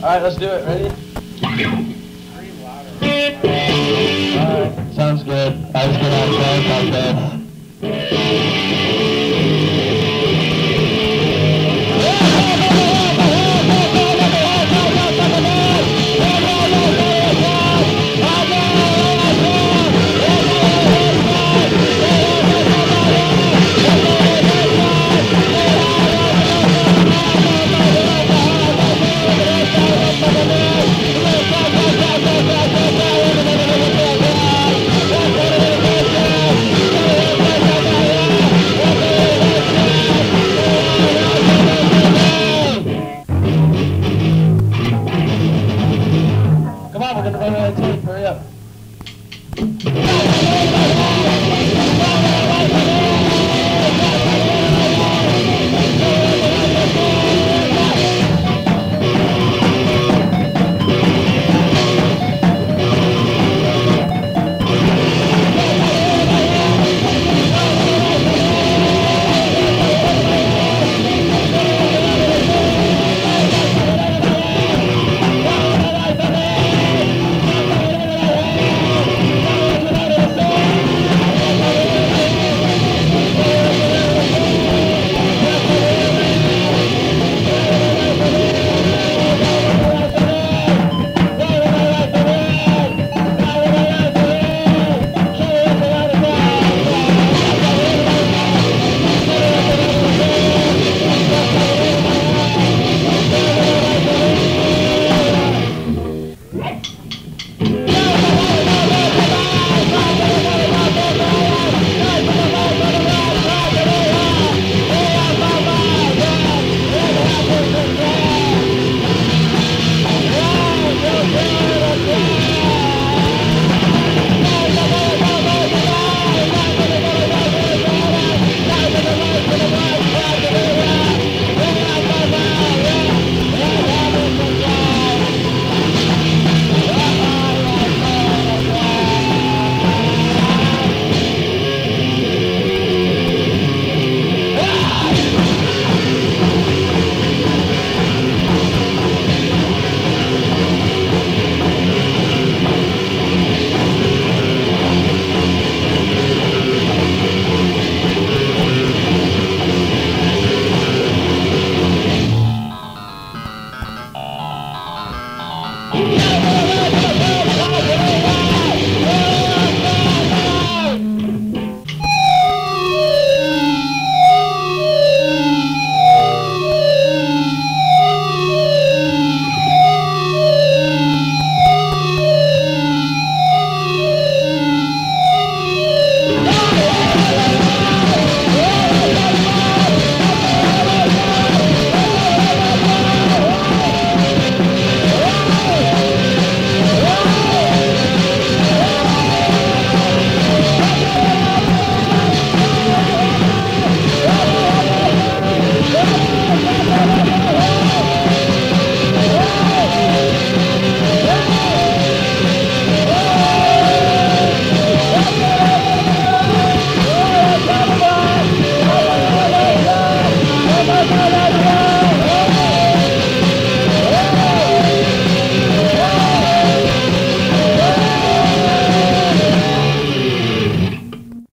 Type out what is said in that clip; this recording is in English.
Alright, let's do it. Ready? Alright, sounds good. I was gonna have